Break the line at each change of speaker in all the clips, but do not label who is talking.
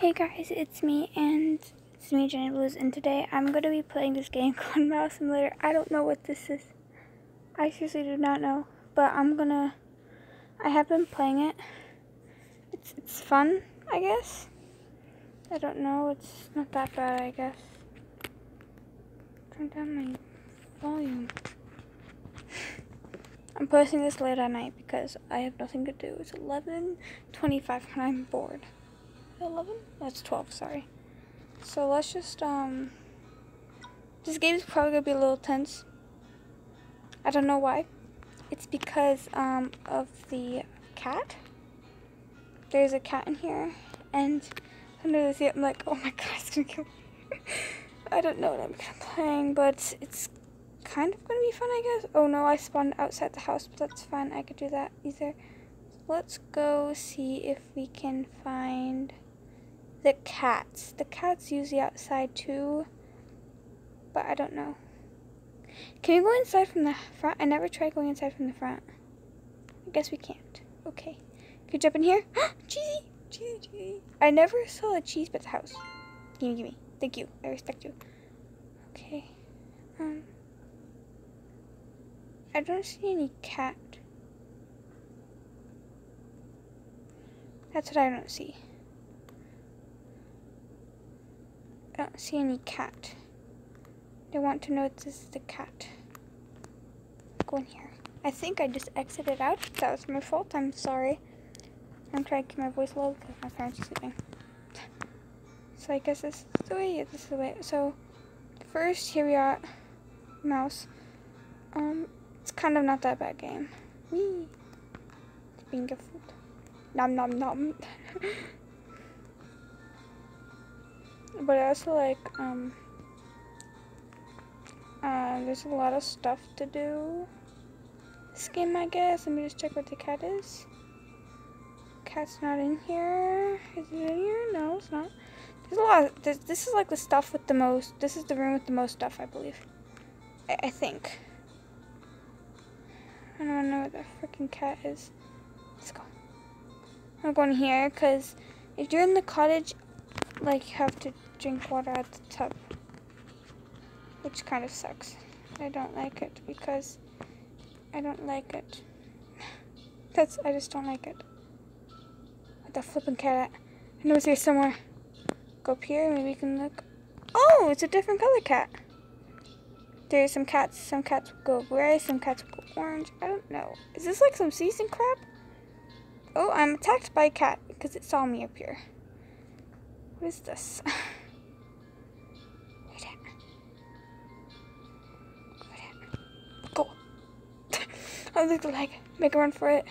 Hey guys, it's me and it's me Genni Blues and today I'm going to be playing this game called Mouse Simulator. I don't know what this is. I seriously do not know, but I'm gonna I have been playing it. It's it's fun, I guess. I don't know, it's not that bad, I guess. Turn down my volume. I'm posting this late at night because I have nothing to do. It's 11:25 and I'm bored. 11? That's 12, sorry. So let's just, um, this game is probably going to be a little tense. I don't know why. It's because, um, of the cat. There's a cat in here, and under the I'm like, oh my god, it's going to kill me. I don't know what I'm playing, but it's kind of going to be fun, I guess. Oh no, I spawned outside the house, but that's fine. I could do that either. Let's go see if we can find the cats. The cats usually outside too, but I don't know. Can we go inside from the front? I never tried going inside from the front. I guess we can't. Okay. Can you jump in here? cheesy! Cheesy, cheesy. I never saw a cheese but the house. Gimme, gimme. Thank you. I respect you. Okay. Um. I don't see any cat. That's what I don't see. I don't see any cat. I want to know if this is the cat. Go in here. I think I just exited out. That was my fault. I'm sorry. I'm trying to keep my voice low because my parents are sleeping. So I guess this is the way. Yeah, this is the way. So first, here we are. Mouse. Um, it's kind of not that bad game. Wee. Finger food. Nom nom nom. but I also like um uh, there's a lot of stuff to do. This game I guess. Let me just check what the cat is. Cat's not in here. Is it in here? No it's not. There's a lot of, this, this is like the stuff with the most this is the room with the most stuff I believe. I, I think. I don't know where the freaking cat is. Let's go. I'm going here because if you're in the cottage like you have to drink water at the tub. Which kind of sucks. I don't like it because I don't like it. That's, I just don't like it. What the flipping cat I know it's here somewhere. Go up here, maybe we can look. Oh, it's a different color cat. There's some cats, some cats go gray, some cats go orange. I don't know. Is this like some season crap? Oh, I'm attacked by a cat because it saw me up here. What is this? I look like make a run for it.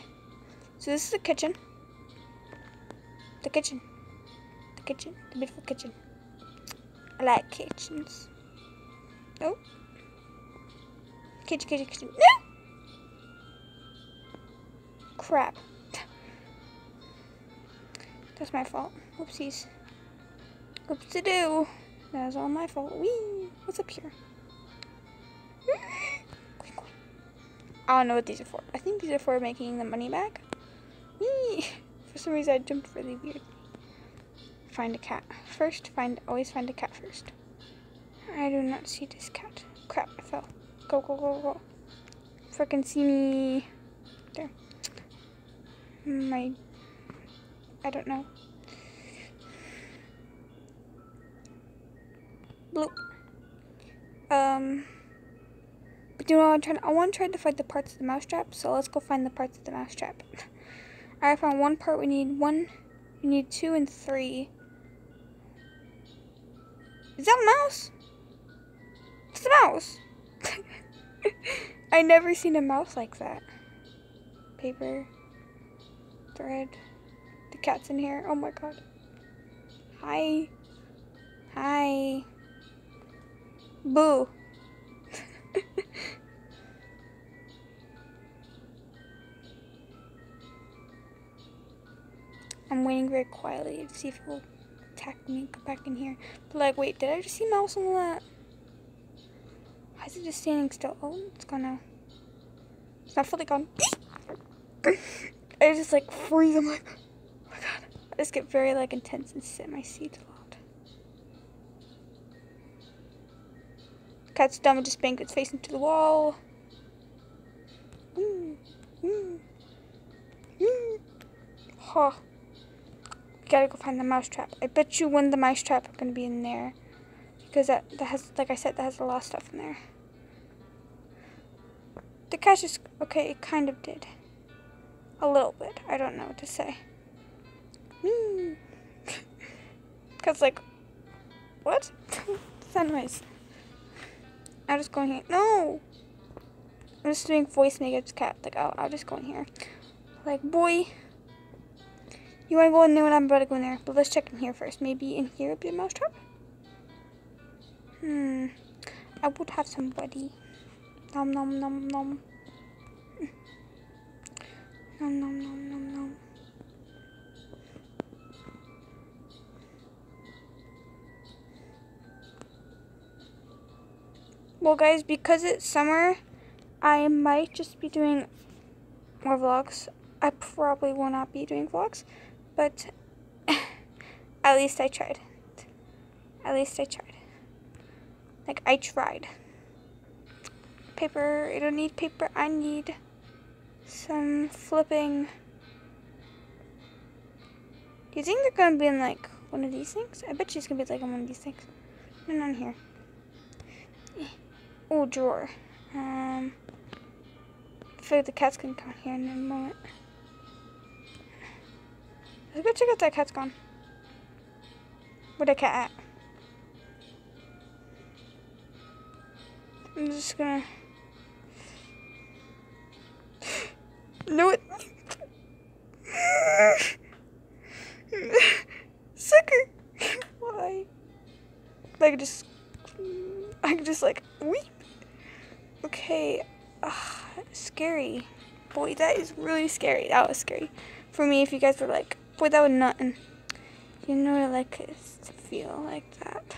So this is the kitchen. The kitchen. The kitchen. The beautiful kitchen. I like kitchens. Oh. Kitchen, kitchen, kitchen. No! Crap. That's my fault. Oopsies. Oops to do. That was all my fault. Wee. What's up here? I don't know what these are for. I think these are for making the money back. Wee. For some reason, I jumped really weird. Find a cat. First, find always find a cat first. I do not see this cat. Crap, I fell. Go, go, go, go. Freaking see me. There. My. I don't know. But you know, I'm trying. I want to try to find the parts of the mousetrap. So let's go find the parts of the mousetrap. I found one part. We need one. We need two and three. Is that a mouse? It's a mouse. I never seen a mouse like that. Paper. Thread. The cat's in here. Oh my god. Hi. Hi. Boo. I'm waiting very quietly to see if it will attack me and come back in here. But like, wait, did I just see mouse on that? Why is it just standing still? Oh, it's gone now. It's not fully gone. I just like freeze. I'm like, oh my god. I just get very like intense and sit in my seat a lot. Cat's dumb and just bangs its face into the wall. Mm, mm, mm. Huh. We gotta go find the mousetrap. I bet you when the mousetrap are gonna be in there. Because that, that has, like I said, that has a lot of stuff in there. The cat just, okay, it kind of did. A little bit. I don't know what to say. Because, like, what? noise? I'm just going here. No! I'm just doing voice negative cat. Like, oh, I'll just go in here. Like, boy, you want to go in there and I'm about to go in there. But let's check in here first. Maybe in here would be a mousetrap? Hmm. I would have somebody. Nom nom nom nom. Nom nom nom nom nom. Well guys, because it's summer, I might just be doing more vlogs. I probably will not be doing vlogs, but at least I tried. At least I tried. Like, I tried. Paper, I don't need paper, I need some flipping. Do you think they're gonna be in like one of these things? I bet she's gonna be like in one of these things. No, none here. Oh, drawer. Um, I feel like the cat's gonna come here in a moment. Let's go check out that cat's gone. Where the cat at? I'm just gonna. No it. Sucker. Why? Like just. I could just like weep. Okay. Ugh, scary. Boy, that is really scary. That was scary. For me, if you guys were like, would nothing. You know what I like to feel like that.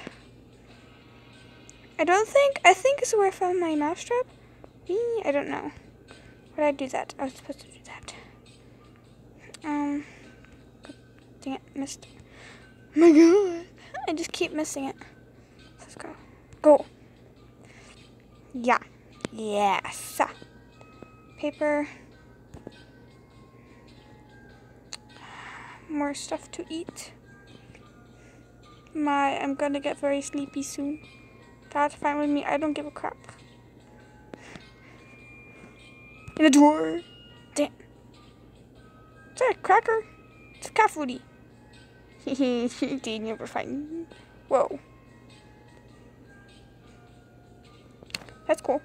I don't think, I think it's where I found my mousetrap. I don't know. Where did I do that? I was supposed to do that. Um, dang it, missed. Oh my god. I just keep missing it. Let's go. Go. Yeah. Yes. Paper. More stuff to eat. My, I'm gonna get very sleepy soon. That's fine with me. I don't give a crap. In the drawer. Damn. Is that a cracker? It's a cat foodie. Hehehe, never find. Whoa. That's cool.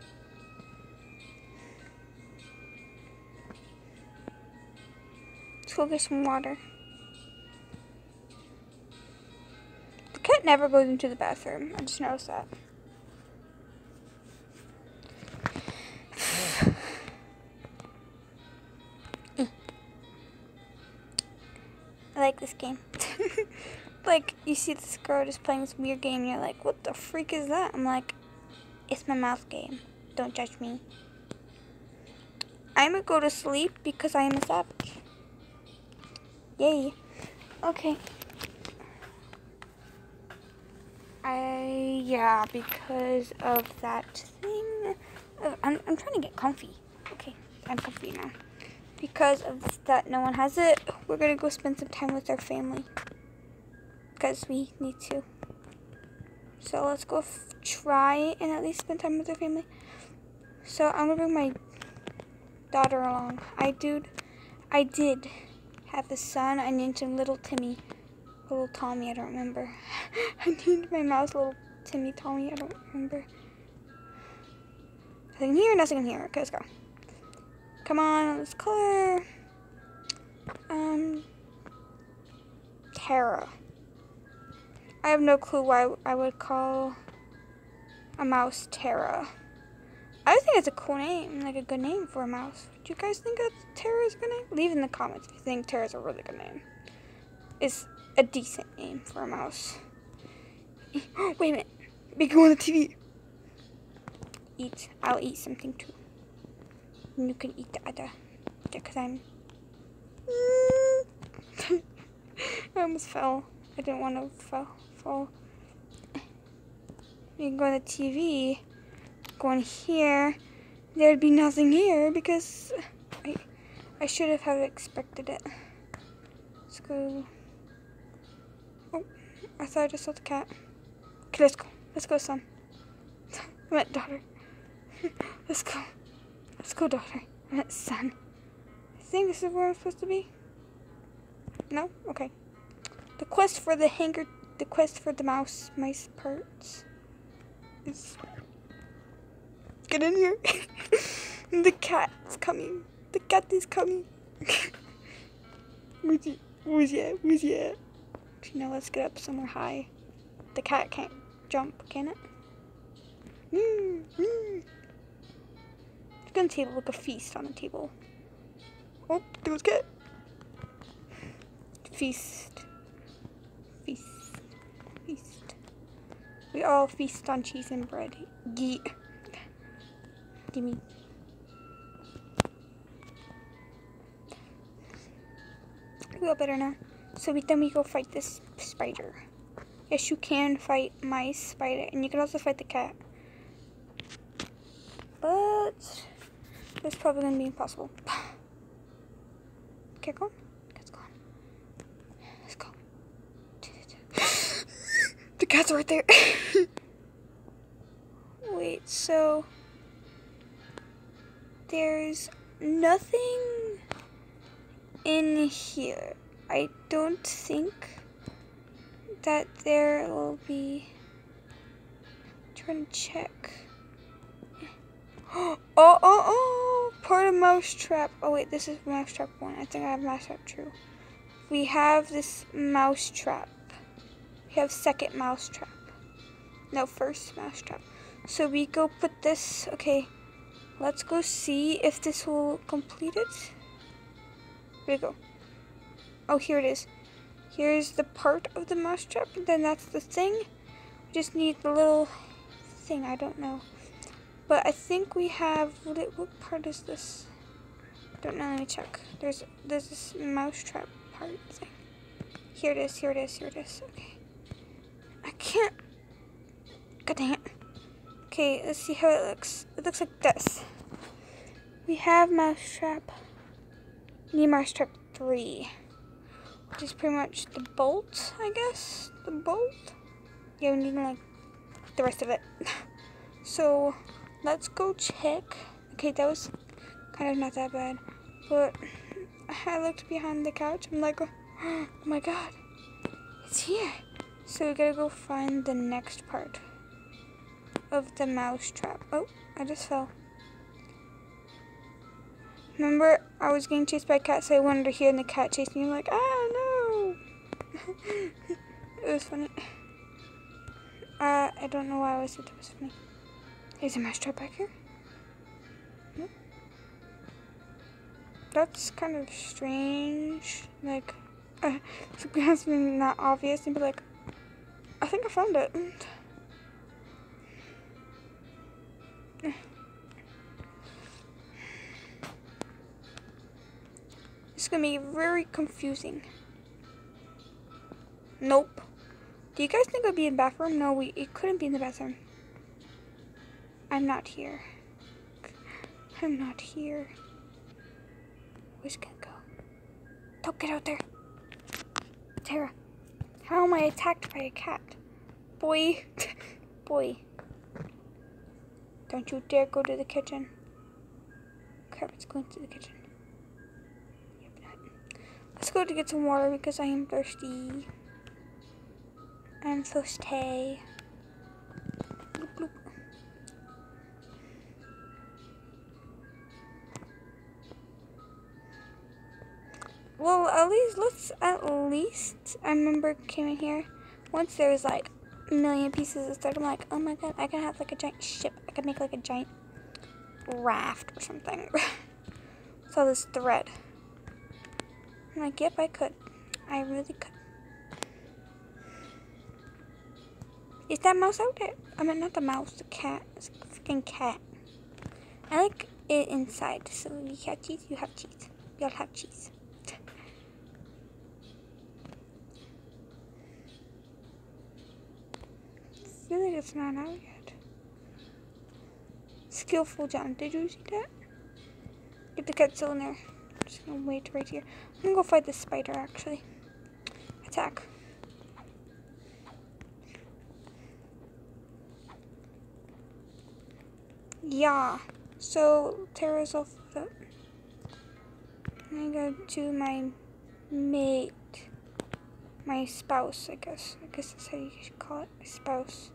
Let's go get some water. Cat never goes into the bathroom. I just noticed that. I like this game. like, you see this girl just playing this weird game, and you're like, what the freak is that? I'm like, it's my mouse game. Don't judge me. I'm gonna go to sleep because I am a savage. Yay. Okay. I, yeah, because of that thing. Uh, I'm, I'm trying to get comfy. Okay, I'm comfy now. Because of that no one has it, we're gonna go spend some time with our family. Because we need to. So let's go try and at least spend time with our family. So I'm gonna bring my daughter along. I dude, I did have a son. I named him Little Timmy, Little Tommy. I don't remember. I named my mouse Little Timmy Tommy. I don't remember. Nothing here. Nothing in here. Okay, let's go. Come on, let's color. Um, Tara. I have no clue why I would call a mouse Tara. I think it's a cool name, like a good name for a mouse. Do you guys think that Tara is a good name? Leave in the comments if you think Tara is a really good name. It's a decent name for a mouse. Wait a minute. We can go on the TV. Eat. I'll eat something too. And you can eat the other. Because I'm... I almost fell. I didn't want to fall. fall. We can go on the TV. Go in here. There'd be nothing here because I, I should have have expected it. Let's go. I thought I just saw the cat. Okay, let's go. Let's go, son. I meant daughter. let's go. Let's go, daughter. I meant son. I think this is where I'm supposed to be. No? Okay. The quest for the hanger, the quest for the mouse, mice parts is... Get in here. the cat's coming. The cat is coming. where's he? Where's he? Where's he? You know, let's get up somewhere high. The cat can't jump, can it? It's gonna table like a feast on the table. Oh, there goes cat. Feast. Feast. Feast. We all feast on cheese and bread. Yeet. Gimme. We feel better now. So we, then we go fight this spider. Yes, you can fight my spider, and you can also fight the cat. But it's probably gonna be impossible. Go on. Cat's gone. Let's go. the cat's right there. Wait, so there's nothing in here. I don't think that there will be. trying to check. Oh, oh, oh! Part of Mousetrap. Oh, wait, this is Mousetrap 1. I think I have Mousetrap 2. We have this Mousetrap. We have second Mousetrap. No, first Mousetrap. So we go put this. Okay, let's go see if this will complete it. Where'd it go? Oh, here it is. Here's the part of the mousetrap, then that's the thing. We just need the little thing, I don't know. But I think we have, what, it, what part is this? Don't know, let me check. There's, there's this mousetrap part thing. Here it is, here it is, here it is, okay. I can't, god dang it. Okay, let's see how it looks. It looks like this. We have mousetrap, need mousetrap 3 is pretty much the bolt, I guess. The bolt. Yeah, we need like the rest of it. so let's go check. Okay, that was kind of not that bad, but I looked behind the couch. I'm like, oh my god, it's here. So we gotta go find the next part of the mouse trap. Oh, I just fell. Remember, I was getting chased by a cat, so I wanted to hear and the cat chased me. I'm like, ah. It was funny. Uh, I don't know why I always said it was funny. Is a mouse trap back here? Nope. That's kind of strange. Like, uh, it has been not obvious and be like, I think I found it. It's gonna be very confusing. Nope. Do you guys think it'd be in the bathroom? No, we it couldn't be in the bathroom. I'm not here. I'm not here. Where's gonna go? Don't get out there. Tara, how am I attacked by a cat? Boy, boy. Don't you dare go to the kitchen. Crap, it's going to the kitchen. Let's go to get some water because I am thirsty. I'm thirsty. Bloop, bloop. Well, at least, let's, at least, I remember came in here, once there was like a million pieces of stuff, I'm like, oh my god, I can have like a giant ship. I could make like a giant raft or something. Saw this thread. I'm like, yep, I could. I really could. Is that mouse out there? I mean, not the mouse, the cat. It's a freaking cat. I like it inside. So you have cheese, you have cheese. Y'all have cheese. I feel like it's not out yet. Skillful John. Did you see that? Get the cat still in there. I'm just gonna wait right here. I'm gonna go fight the spider actually. Yeah. So Tara's all up. I go to my mate. My spouse, I guess. I guess that's how you should call it. My spouse.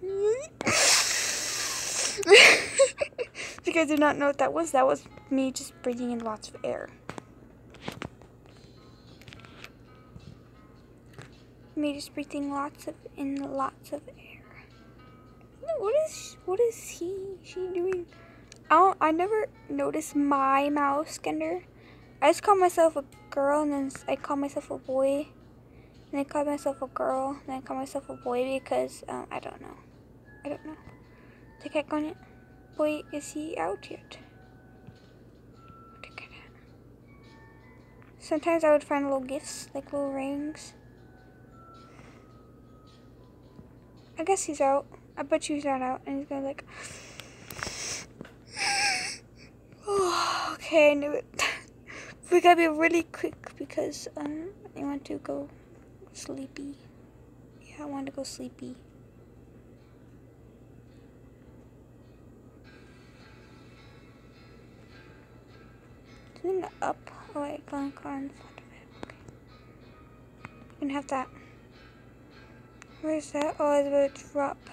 you guys did not know what that was, that was me just breathing in lots of air. Me just breathing lots of in lots of air. What is what is he she doing? I don't, I never noticed my mouse gender. I just call myself a girl and then I call myself a boy. And I call myself a girl and I call myself a boy because um, I don't know. I don't know. The cat on it. Boy, is he out yet? Sometimes I would find little gifts, like little rings. I guess he's out. I bet you he's not out, and he's gonna like. Oh, okay, I knew it. we gotta be really quick because um, I want to go sleepy. Yeah, I want to go sleepy. Something up. Oh wait, go on, go on the front of it. Okay. You can have that. Where's that? Oh, it's about to drop.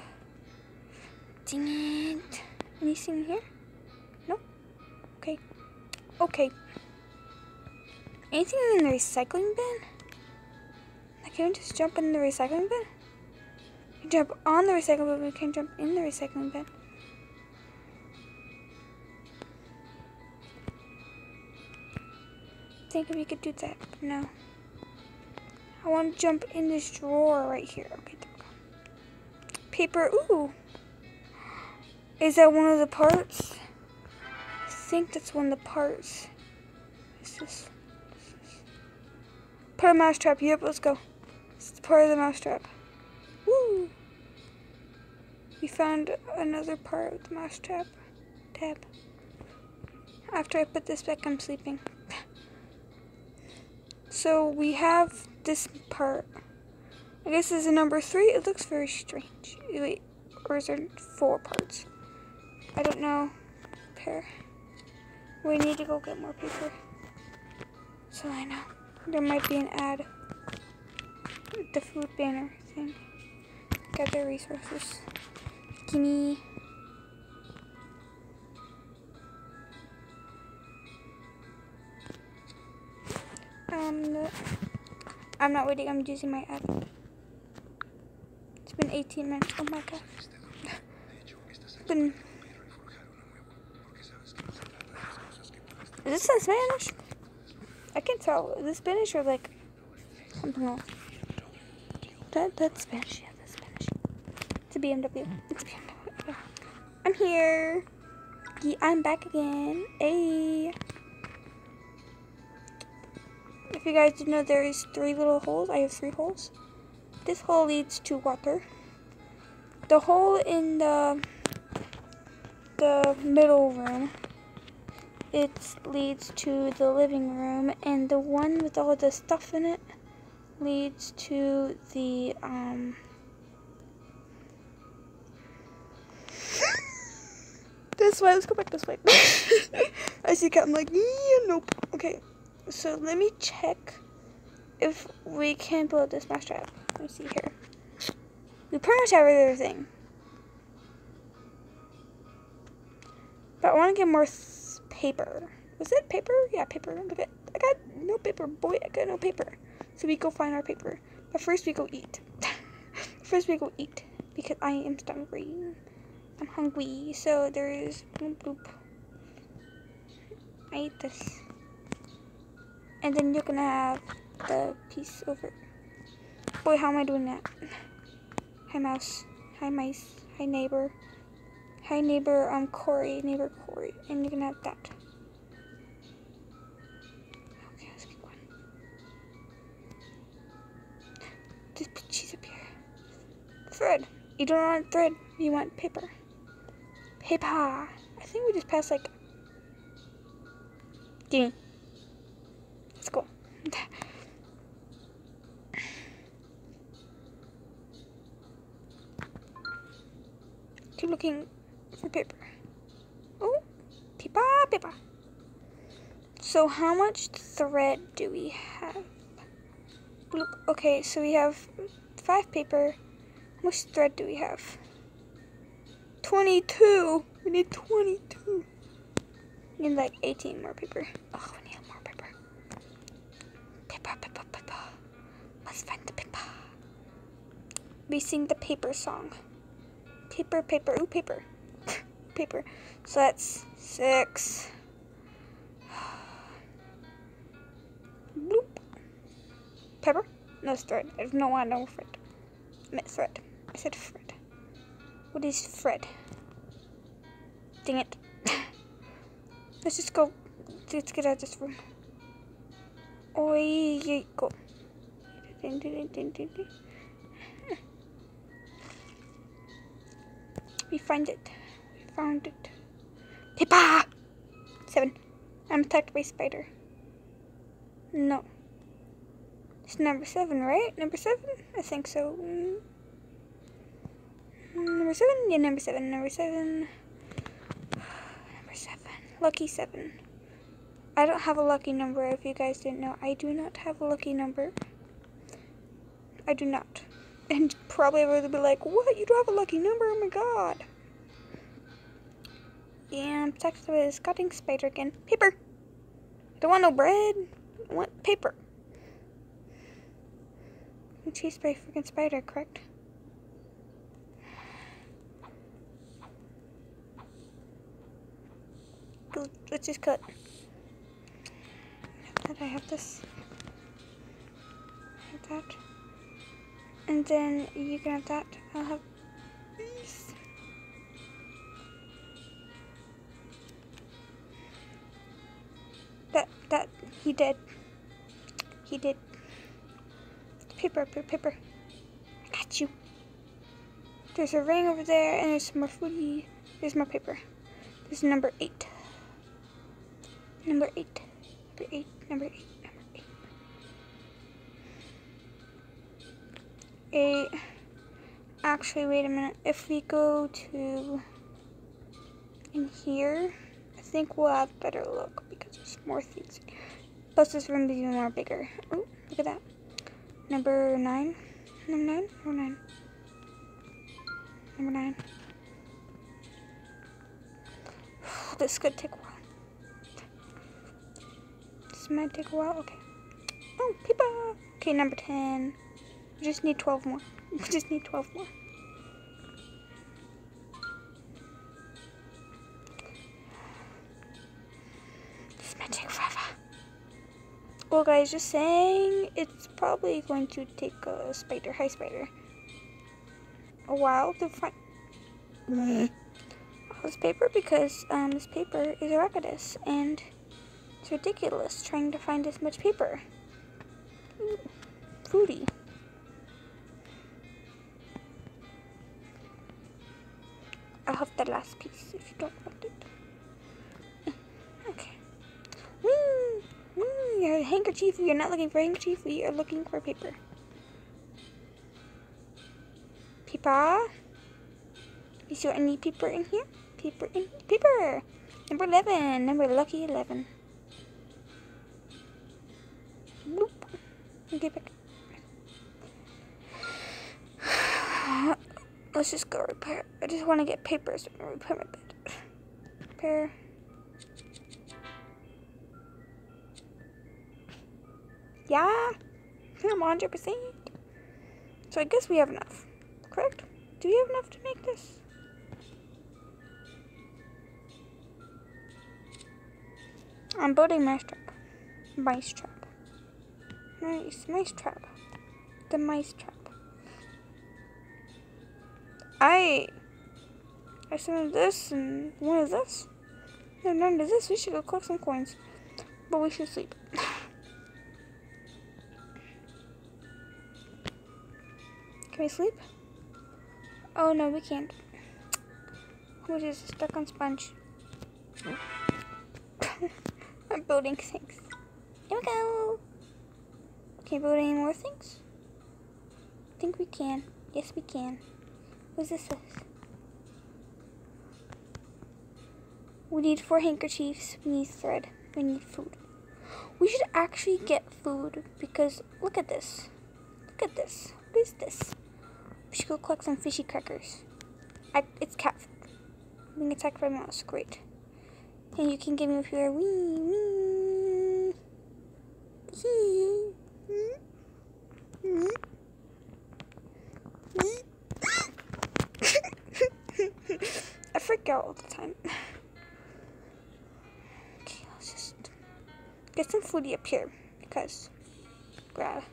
Dang it. Anything here? Nope. Okay. Okay. Anything in the recycling bin? I can't just jump in the recycling bin? You jump on the recycling bin, but we can't jump in the recycling bin. think if we could do that, no. I want to jump in this drawer right here. Okay, there we go. Paper, ooh. Is that one of the parts? I think that's one of the parts. Is this, Put a mousetrap. Yep, let's go. It's part of the mousetrap. Woo! We found another part of the mousetrap. Tab. After I put this back, I'm sleeping. So we have this part. I guess this is number three. It looks very strange. Wait, or is there four parts? I don't know. Pair. We need to go get more paper. So I know. There might be an ad. The food banner thing. Gather resources. Gimme. Um, I'm not waiting. I'm using my app. It's been 18 minutes. Oh my god. Been. Is this in Spanish? I can't tell. Is this Spanish or like something else? That that's Spanish. Yeah, that's Spanish. It's a BMW. It's a BMW. I'm here. Yeah, I'm back again. Hey. If you guys didn't know, there is three little holes. I have three holes. This hole leads to water. The hole in the the middle room, it leads to the living room, and the one with all the stuff in it leads to the um. This way. Let's go back this way. I see cat. I'm like, yeah, nope. Okay. So let me check if we can build this mousetrap. Let me see here. We pretty much have everything. But I want to get more paper. Was it paper? Yeah, paper. I got no paper. Boy, I got no paper. So we go find our paper. But first we go eat. first we go eat. Because I am hungry. I'm hungry. So there is bloop. I eat this and then you're gonna have the piece over. Boy, how am I doing that? Hi, mouse. Hi, mice. Hi, neighbor. Hi, neighbor. Um, Corey. Neighbor And you're gonna have that. Okay, let's keep going. Just put cheese up here. thread. You don't want thread. You want paper. Paper. I think we just passed like. Gimme. Let's go. Keep looking for paper. Oh, paper, paper. So how much thread do we have? Bloop. Okay, so we have five paper. How much thread do we have? 22. We need 22. We need like 18 more paper. Oh, we need more paper. Paper, paper, paper. Let's find the paper. We sing the paper song. Paper, paper, ooh, paper. paper. So that's six. No, it's thread. I don't want no uh, thread. I meant thread. I said Fred. What is Fred? Dang it. Let's just go. Let's get out of this room. Yeah, go. We find it. We found it. Pippa! Seven. I'm attacked by spider. No. Number seven, right? Number seven? I think so. Mm. Number seven? Yeah, number seven. Number seven. Number seven. Lucky seven. I don't have a lucky number if you guys didn't know. I do not have a lucky number. I do not. And probably everybody would be like, what? You don't have a lucky number? Oh my god. Yeah, I'm this cutting spider again. Paper! I don't want no bread. I want paper. I'm chased by a freaking spider, correct? Let's just cut. That I have this. Have that. And then you can have that. I'll have this. That, that, he did. He did. Paper, paper, paper. I got you. There's a ring over there, and there's some more foodie. There's more paper. This is number eight. Number eight. Number eight. Number eight. eight. Actually, wait a minute. If we go to in here, I think we'll have better look because there's more things. Plus, this room is even more bigger. Oh, look at that. Number nine. Number nine. Number nine. Number nine. this could take a while. This might take a while. Okay. Oh, people. Okay, number ten. We just need 12 more. We just need 12 more. Well, guys, just saying, it's probably going to take a spider, hi spider, a while to find all this paper because um, this paper is Arachidus, and it's ridiculous trying to find this much paper. Ooh, fruity. I'll have the last piece if you don't want it. Handkerchief. We are not looking for handkerchief. We are looking for paper. Paper. Is there any paper in here? Paper in paper. Number eleven. Number lucky eleven. Bloop. Okay, back. Let's just go repair. I just want to get papers repair my bed. Repair. Yeah, I'm 100%. So I guess we have enough, correct? Do we have enough to make this? I'm building mice trap. Mice trap. Nice, mice trap. The mice trap. I I of this and one of this. And none of this. We should go collect some coins. But we should sleep. We sleep? Oh no, we can't. Who is stuck on sponge? I'm building things. Here we go. Can we build any more things? I think we can. Yes, we can. What's this? We need four handkerchiefs. We need thread. We need food. We should actually get food because look at this. Look at this. What is this? Should go collect some fishy crackers. I, it's cat. Being attacked by mouse. Great. And you can give me a few wee wee. I freak out all the time. Okay, let's just get some foodie up here because grab.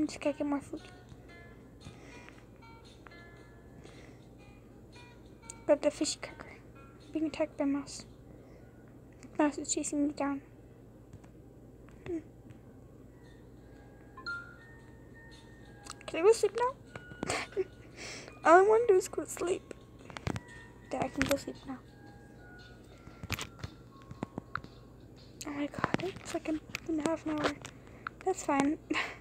I'm just gonna get more food. Grab the fishy cracker. Being attacked by mouse. Mouse is chasing me down. Hmm. Can I go sleep now? All I want to do is go to sleep. There, I can go sleep now. Oh my god, it's like in half an hour. That's fine.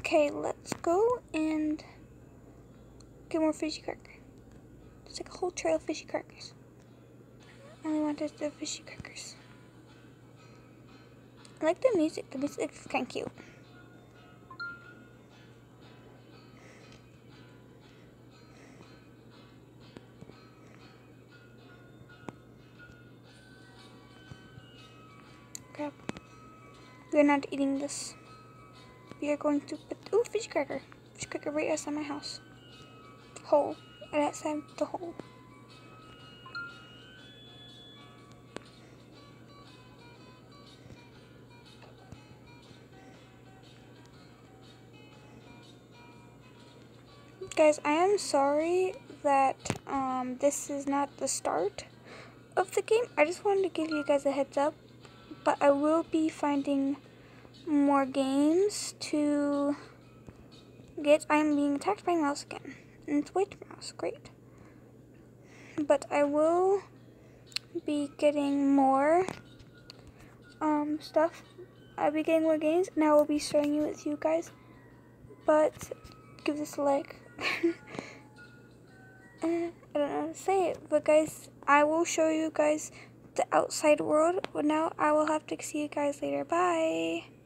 okay, let's go and get more fishy crackers. There's like a whole trail of fishy crackers. I only wanted the fishy crackers. I like the music. The music is kind of cute. Crap. We're not eating this. We are going to put, ooh, fish cracker. Fish cracker right outside my house. Hole. Right outside the hole. Guys, I am sorry that um, this is not the start of the game. I just wanted to give you guys a heads up. But I will be finding more games to get. I'm being attacked by mouse again. And it's white mouse. Great. But I will be getting more um, stuff. I'll be getting more games, and I will be sharing it with you guys. But give this a like. uh, I don't know how to say it, but guys, I will show you guys the outside world. But now I will have to see you guys later. Bye.